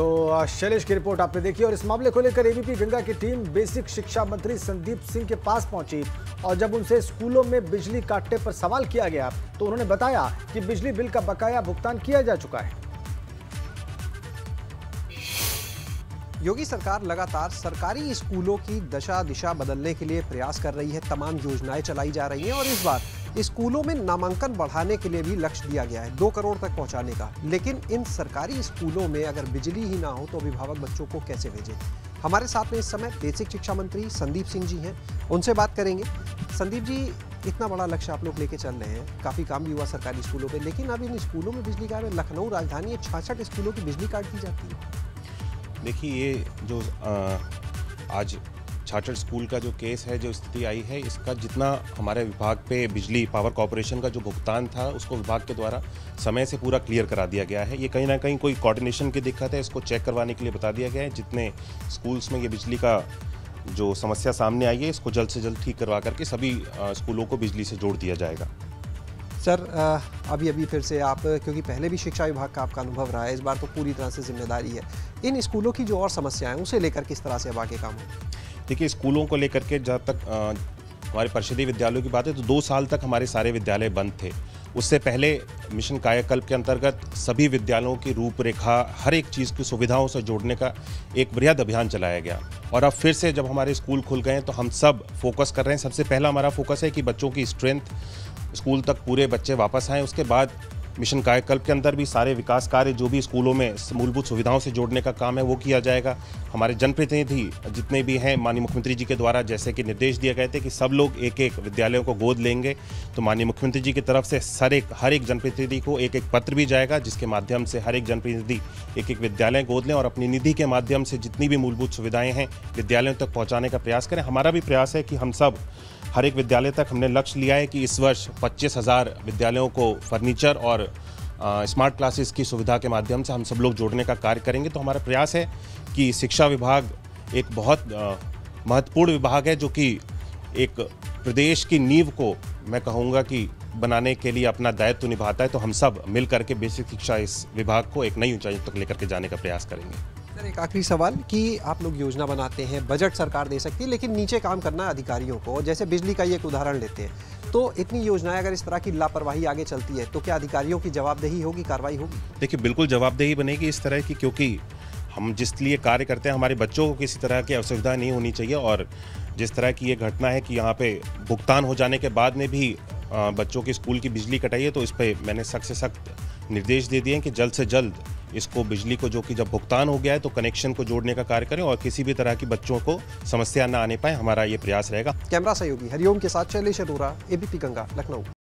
तो शैलेश की रिपोर्ट आपने देखी और इस मामले को लेकर एबीपी गंगा की टीम बेसिक शिक्षा मंत्री संदीप सिंह के पास पहुँची और जब उनसे स्कूलों में बिजली काटने पर सवाल किया गया तो उन्होंने बताया कि बिजली बिल का बकाया भुगतान किया जा चुका है। योगी सरकार लगातार सरकारी स्कूलों की दशा दिशा बदलने के लिए प्रयास कर रही है, तमाम योजनाएँ चलाई जा रही हैं और इस बार स्कूलों में नामांकन बढ़ाने के लिए भी लक्ष्य दिया गया है, दो करोड़ तक पहुँचाने का। लेकिन इन सरकारी स्कूलों में अगर बिजली ही ना हो तो अभिभावक बच्चों को कैसे भेजें? हमारे साथ में इस समय बेसिक शिक्षा मंत्री संदीप सिंह जी हैं। उनसे बात करेंगे। संदीप जी, इतना बड़ा लक्ष्य आप लोग लेके चल रहे हैं। काफ़ी काम भी हुआ सरकारी स्कूलों में, लेकिन अब इन स्कूलों में बिजली का लखनऊ राजधानी छाछठ स्कूलों की बिजली काट दी जाती है। देखिए, ये जो आज चार्टर्ड स्कूल का जो केस है, जो स्थिति आई है, इसका जितना हमारे विभाग पे बिजली पावर कॉरपोरेशन का जो भुगतान था, उसको विभाग के द्वारा समय से पूरा क्लियर करा दिया गया है। ये कहीं ना कहीं कोई कोऑर्डिनेशन की दिक्कत है, इसको चेक करवाने के लिए बता दिया गया है, जितने स्कूल्स में ये बिजली का जो समस्या सामने आई है, इसको जल्द से जल्द ठीक करवा करके सभी स्कूलों को बिजली से जोड़ दिया जाएगा। सर अभी अभी फिर से आप, क्योंकि पहले भी शिक्षा विभाग का आपका अनुभव रहा है, इस बार तो पूरी तरह से ज़िम्मेदारी है। इन स्कूलों की जो और समस्याएँ उसे लेकर किस तरह से अब आगे काम हो देखिए, स्कूलों को लेकर के जहाँ तक हमारे परिषदीय विद्यालयों की बात है तो दो साल तक हमारे सारे विद्यालय बंद थे। उससे पहले मिशन कायाकल्प के अंतर्गत सभी विद्यालयों की रूपरेखा, हर एक चीज़ की सुविधाओं से जोड़ने का एक बृहद अभियान चलाया गया। और अब फिर से जब हमारे स्कूल खुल गए तो हम सब फोकस कर रहे हैं। सबसे पहला हमारा फोकस है कि बच्चों की स्ट्रेंथ, स्कूल तक पूरे बच्चे वापस आएँ। उसके बाद मिशन कायाकल्प के अंदर भी सारे विकास कार्य जो भी स्कूलों में मूलभूत सुविधाओं से जोड़ने का काम है, वो किया जाएगा। हमारे जनप्रतिनिधि जितने भी हैं, माननीय मुख्यमंत्री जी के द्वारा जैसे कि निर्देश दिए गए थे कि सब लोग एक एक विद्यालयों को गोद लेंगे तो माननीय मुख्यमंत्री जी की तरफ़ से सर एक, हर एक जनप्रतिनिधि को एक एक पत्र भी जाएगा, जिसके माध्यम से हर एक जनप्रतिनिधि एक एक विद्यालय गोद लें और अपनी निधि के माध्यम से जितनी भी मूलभूत सुविधाएँ हैं, विद्यालयों तक पहुँचाने का प्रयास करें। हमारा भी प्रयास है कि हम सब हर एक विद्यालय तक हमने लक्ष्य लिया है कि इस वर्ष पच्चीस हज़ार विद्यालयों को फर्नीचर और स्मार्ट क्लासेस की सुविधा के माध्यम से हम सब लोग जोड़ने का कार्य करेंगे। तो हमारा प्रयास है कि शिक्षा विभाग एक बहुत महत्वपूर्ण विभाग है जो कि एक प्रदेश की नींव को मैं कहूँगा कि बनाने के लिए अपना दायित्व निभाता है। तो हम सब मिल करके बेसिक शिक्षा इस विभाग को एक नई ऊंचाई तक लेकर के जाने का प्रयास करेंगे। सर एक आखिरी सवाल कि आप लोग योजना बनाते हैं, बजट सरकार दे सकती है, लेकिन नीचे काम करना है अधिकारियों को जैसे बिजली का ये एक उदाहरण लेते हैं तो इतनी योजनाएँ अगर इस तरह की लापरवाही आगे चलती है तो क्या अधिकारियों की जवाबदेही होगी, कार्रवाई होगी? देखिए, बिल्कुल जवाबदेही बनेगी इस तरह की, क्योंकि हम जिस लिए कार्य करते हैं, हमारे बच्चों को किसी तरह की असुविधा नहीं होनी चाहिए, और जिस तरह की ये घटना है कि यहाँ पे भुगतान हो जाने के बाद में भी बच्चों की स्कूल की बिजली कटाई है तो इस पर मैंने सख्त से सख्त निर्देश दे दिए हैं कि जल्द से जल्द इसको बिजली को जो कि जब भुगतान हो गया है तो कनेक्शन को जोड़ने का कार्य करें और किसी भी तरह की बच्चों को समस्या न आने पाए, हमारा ये प्रयास रहेगा। कैमरा सहयोगी हरिओम के साथ शैलेश अरोरा एबीपी गंगा, लखनऊ।